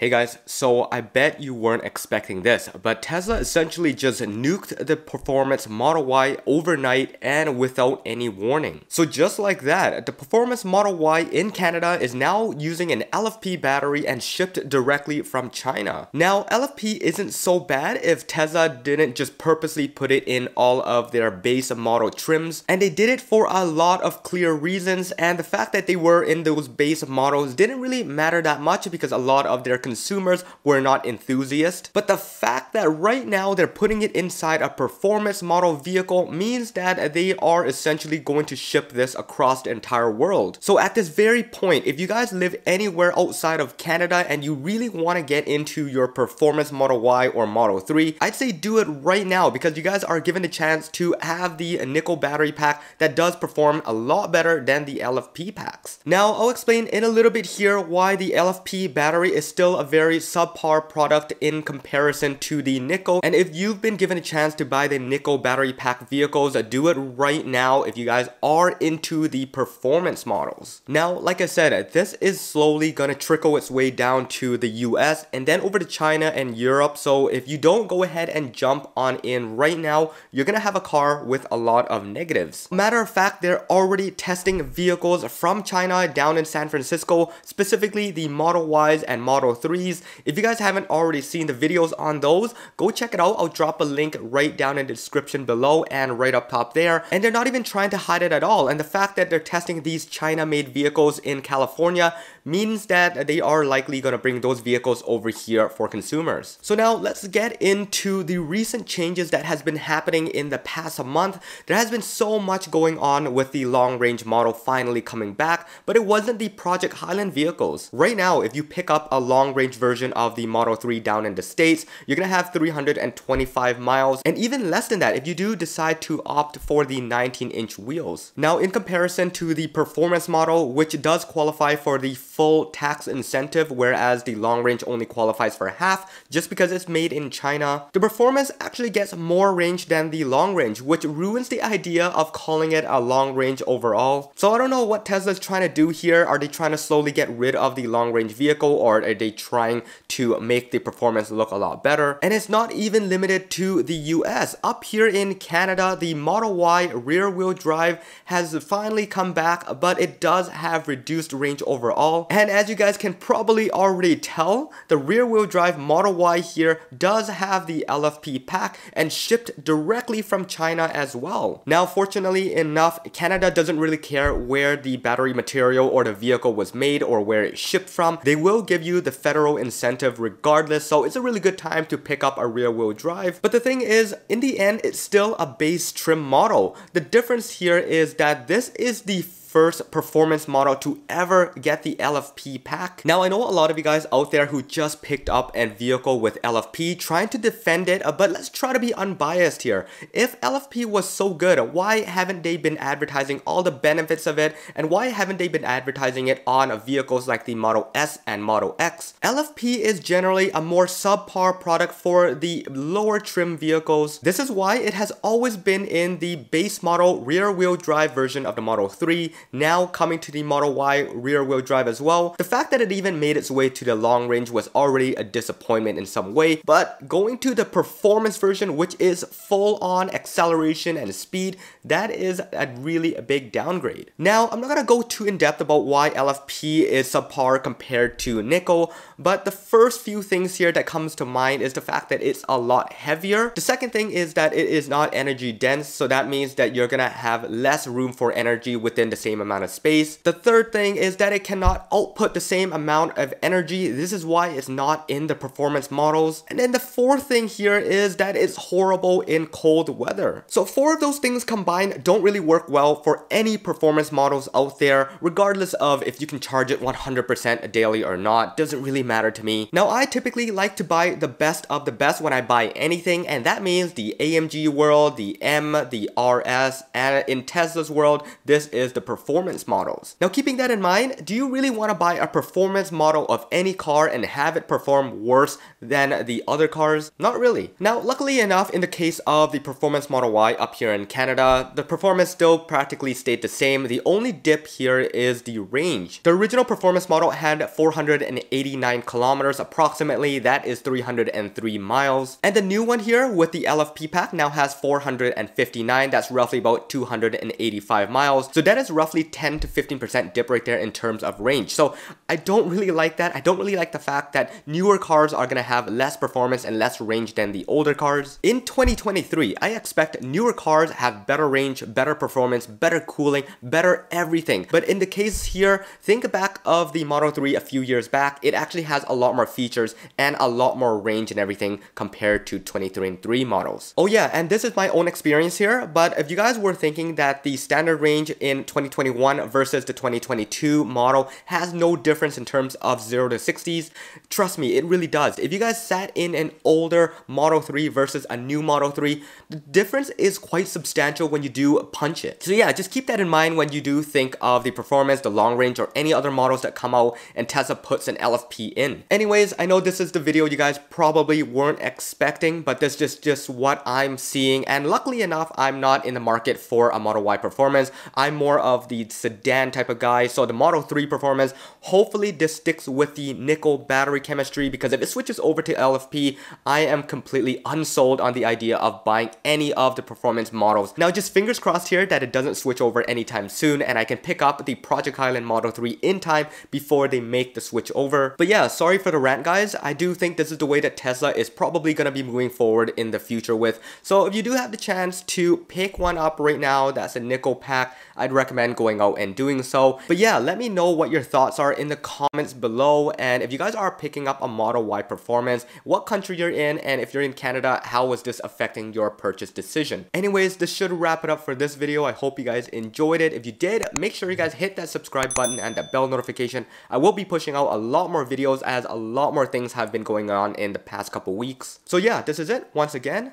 Hey guys, so I bet you weren't expecting this, but Tesla essentially just nuked the Performance Model Y overnight and without any warning. So just like that, the Performance Model Y in Canada is now using an LFP battery and shipped directly from China. Now, LFP isn't so bad if Tesla didn't just purposely put it in all of their base model trims, and they did it for a lot of clear reasons, and the fact that they were in those base models didn't really matter that much because a lot of their consumers were not enthusiasts. But the fact that right now they're putting it inside a performance model vehicle means that they are essentially going to ship this across the entire world. So at this very point, if you guys live anywhere outside of Canada and you really want to get into your performance Model Y or Model 3, I'd say do it right now because you guys are given the chance to have the nickel battery pack that does perform a lot better than the LFP packs. Now I'll explain in a little bit here why the LFP battery is still a very subpar product in comparison to the nickel. And if you've been given a chance to buy the nickel battery pack vehicles, uh, do it right now if you guys are into the performance models. Now, like I said, uh, this is slowly gonna trickle its way down to the US and then over to China and Europe. So if you don't go ahead and jump on in right now, you're gonna have a car with a lot of negatives. Matter of fact, they're already testing vehicles from China down in San Francisco, specifically the Model Ys and Model 3s. If you guys haven't already seen the videos on those, go check it out. I'll drop a link right down in the description below and right up top there. And they're not even trying to hide it at all. And the fact that they're testing these China-made vehicles in California means that they are likely going to bring those vehicles over here for consumers. So now let's get into the recent changes that has been happening in the past month. There has been so much going on with the long range model finally coming back, but it wasn't the Project Highland vehicles. Right now, if you pick up a long range version of the Model 3 down in the States, you're gonna have 325 miles, and even less than that if you do decide to opt for the 19 inch wheels. Now, in comparison to the performance model, which does qualify for the full tax incentive, whereas the long range only qualifies for half just because it's made in China, the performance actually gets more range than the long range, which ruins the idea of calling it a long range overall. So I don't know what Tesla's trying to do here. Are they trying to slowly get rid of the long range vehicle or are they trying to make the performance look a lot better? And it's not even limited to the US. Up here in Canada, the Model Y rear wheel drive has finally come back, but it does have reduced range overall. And as you guys can probably already tell, the rear wheel drive Model Y here does have the LFP pack and shipped directly from China as well. Now, fortunately enough, Canada doesn't really care where the battery material or the vehicle was made or where it shipped from. They will give you the federal incentive regardless, so it's a really good time to pick up a rear wheel drive. But the thing is, in the end, it's still a base trim model. The difference here is that this is the first performance model to ever get the LFP pack. Now I know a lot of you guys out there who just picked up a vehicle with LFP trying to defend it, uh, but let's try to be unbiased here. If LFP was so good, why haven't they been advertising all the benefits of it and why haven't they been advertising it on vehicles like the Model S and Model X? LFP is generally a more subpar product for the lower trim vehicles. This is why it has always been in the base model rear wheel drive version of the Model 3 now coming to the Model Y rear wheel drive as well. The fact that it even made its way to the long range was already a disappointment in some way, but going to the performance version, which is full on acceleration and speed, that is a really a big downgrade. Now, I'm not gonna go too in depth about why LFP is subpar compared to nickel, but the first few things here that comes to mind is the fact that it's a lot heavier. The second thing is that it is not energy dense, so that means that you're gonna have less room for energy within the same same amount of space. The third thing is that it cannot output the same amount of energy. This is why it's not in the performance models. And then the fourth thing here is that it's horrible in cold weather. So four of those things combined don't really work well for any performance models out there, regardless of if you can charge it 100% daily or not, doesn't really matter to me. Now I typically like to buy the best of the best when I buy anything, and that means the AMG world, the M, the RS, and in Tesla's world, this is the performance performance models. Now keeping that in mind, do you really want to buy a performance model of any car and have it perform worse than the other cars? Not really. Now luckily enough in the case of the performance Model Y up here in Canada, the performance still practically stayed the same. The only dip here is the range. The original performance model had 489 kilometers approximately, that is 303 miles. And the new one here with the LFP pack now has 459, that's roughly about 285 miles. So that is roughly 10 to 15% dip right there in terms of range. So I don't really like that. I don't really like the fact that newer cars are gonna have less performance and less range than the older cars. In 2023, I expect newer cars have better range, better performance, better cooling, better everything. But in the case here, think back of the Model 3 a few years back, it actually has a lot more features and a lot more range and everything compared to 23 and 3 models. Oh yeah, and this is my own experience here, but if you guys were thinking that the standard range in 2021 versus the 2022 model has no difference in terms of 0 to 60s, trust me, it really does. If you guys sat in an older Model 3 versus a new Model 3, the difference is quite substantial when you do punch it. So yeah, just keep that in mind when you do think of the performance, the long range, or any other models that come out and Tesla puts an LFP in. Anyways, I know this is the video you guys probably weren't expecting, but this is just what I'm seeing. And luckily enough, I'm not in the market for a Model Y performance. I'm more of the sedan type of guy. So the Model 3 performance, hopefully this sticks with the nickel battery chemistry because if it switches over to LFP, I am completely unsold on the idea of buying any of the performance models. Now just fingers crossed here that it doesn't switch over anytime soon and I can pick up the Project Highland Model 3 in time before they make the switch over. But yeah, sorry for the rant guys. I do think this is the way that Tesla is probably going to be moving forward in the future with. So if you do have the chance to pick one up right now that's a nickel pack, I'd recommend going out and doing so. But yeah, let me know what your thoughts are in the comments below and if you guys are picking up a Model Y Performance, what country you're in and if you're in Canada, how was this affecting your purchase decision? Anyways, this should wrap it up for this video. I hope you guys enjoyed it. If you did, make sure you guys hit that subscribe button and that bell notification. I will be pushing out a lot more videos as a lot more things have been going on in the past couple weeks. So yeah, this is it. Once again,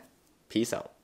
peace out.